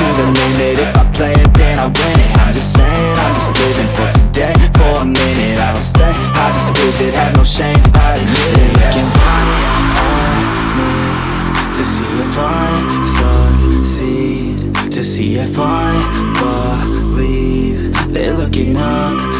to the limit If I play it, then I win it. I'm just saying, I'm just living for today. For a minute, I don't stay. I just visit, have no shame, I admit it. They looking right at me To see if I succeed. To see if I believe. They're looking up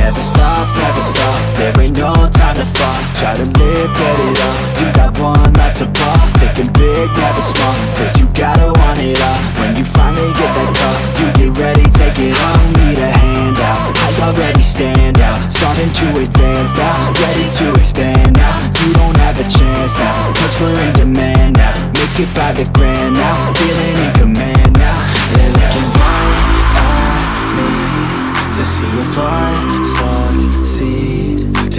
Never stop, never stop, there ain't no time to fall Try to live, get it up, you got one life to ball Thinking big, never small, cause you gotta want it all. When you finally get that call, you get ready, take it all Need a handout, I already stand out. Starting to advance now, ready to expand now. You don't have a chance now, cause we're in demand now. Make it by the grand now, feeling in command now. They're looking right at me to see if I